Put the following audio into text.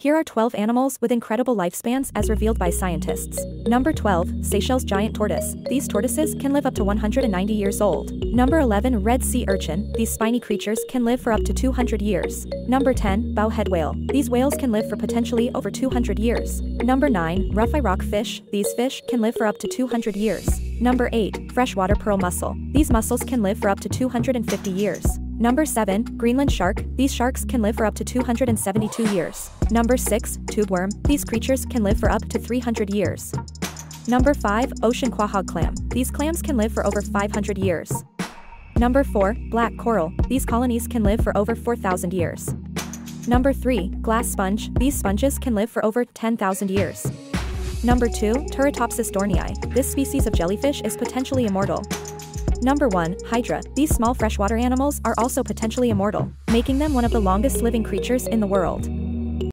Here are 12 animals with incredible lifespans as revealed by scientists. Number 12, Seychelles giant tortoise. These tortoises can live up to 190 years old. Number 11, red sea urchin. These spiny creatures can live for up to 200 years. Number 10, bowhead whale. These whales can live for potentially over 200 years. Number 9, rough-eye rock fish. These fish can live for up to 200 years. Number 8, freshwater pearl mussel. These mussels can live for up to 250 years. Number 7, Greenland shark. These sharks can live for up to 272 years. Number 6, tube worm. These creatures can live for up to 300 years. Number 5, ocean quahog clam. These clams can live for over 500 years. Number 4, black coral. These colonies can live for over 4,000 years. Number 3, glass sponge. These sponges can live for over 10,000 years. Number 2, Turritopsis dohrnii. This species of jellyfish is potentially immortal. Number 1, Hydra. These small freshwater animals are also potentially immortal, making them one of the longest living creatures in the world.